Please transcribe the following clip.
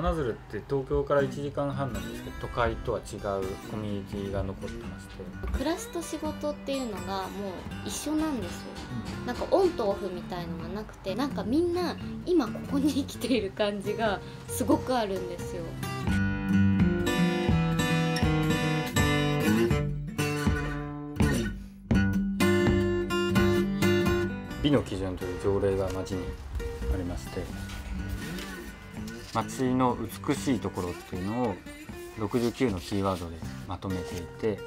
って東京から1時間半なんですけど都会とは違うコミュニティが残ってまして。暮らしと仕事っていうのがもう一緒なんですよ。なんかオンとオフみたいのがなくてなんかみんな今ここに生きている感じがすごくあるんですよ。美の基準という条例が町にありまして街の美しいところっていうのを69のキーワードでまとめていて。